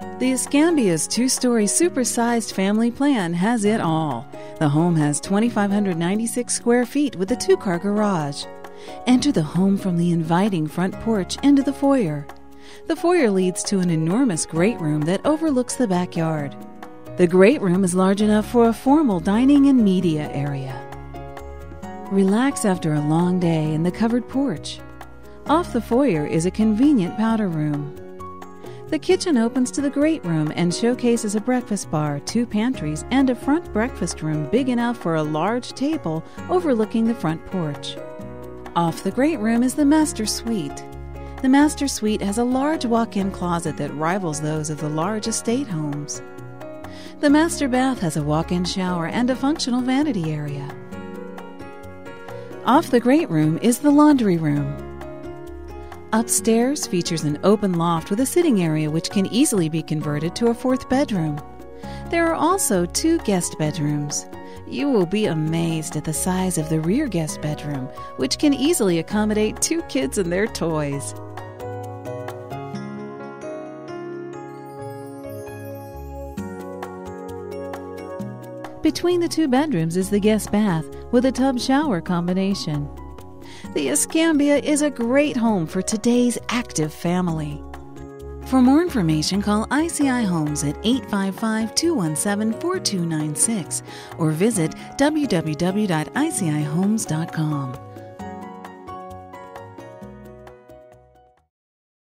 The Escambia's two story supersized family plan has it all. The home has 2,596 square feet with a two car garage. Enter the home from the inviting front porch into the foyer. The foyer leads to an enormous great room that overlooks the backyard. The great room is large enough for a formal dining and media area. Relax after a long day in the covered porch. Off the foyer is a convenient powder room. The kitchen opens to the great room and showcases a breakfast bar, two pantries, and a front breakfast room big enough for a large table overlooking the front porch. Off the great room is the master suite. The master suite has a large walk in closet that rivals those of the large estate homes. The master bath has a walk in shower and a functional vanity area. Off the great room is the laundry room. Upstairs features an open loft with a sitting area which can easily be converted to a fourth bedroom. There are also two guest bedrooms. You will be amazed at the size of the rear guest bedroom, which can easily accommodate two kids and their toys. Between the two bedrooms is the guest bath with a tub shower combination. The Escambia is a great home for today's active family. For more information, call ICI Homes at 855 217 4296 or visit www.icihomes.com.